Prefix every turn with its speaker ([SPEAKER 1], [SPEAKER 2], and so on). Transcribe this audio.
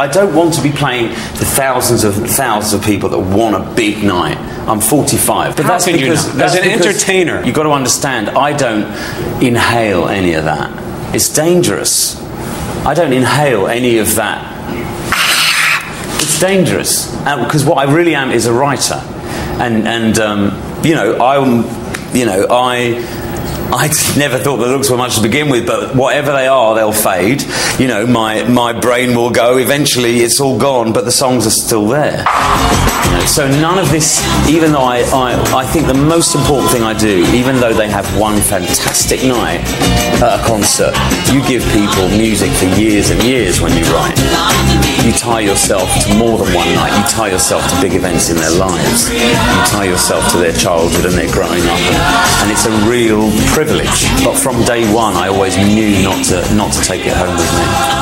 [SPEAKER 1] I don't want to be playing to thousands of thousands of people that want a big night. I'm 45.
[SPEAKER 2] But that's because as an entertainer,
[SPEAKER 1] you've got to understand. I don't inhale any of that. It's dangerous. I don't inhale any of that. It's dangerous because what I really am is a writer, and and um, you know I'm, you know I I never thought the looks were much to begin with, but whatever they are, they'll fade. You know, my, my brain will go. Eventually, it's all gone, but the songs are still there. You know, so none of this, even though I, I, I think the most important thing I do, even though they have one fantastic night at a concert, you give people music for years and years when you write. You tie yourself to more than one night. You tie yourself to big events in their lives. You tie yourself to their childhood and their growing up. And, and it's a real privilege. But from day one, I always knew not to not to take it home with me.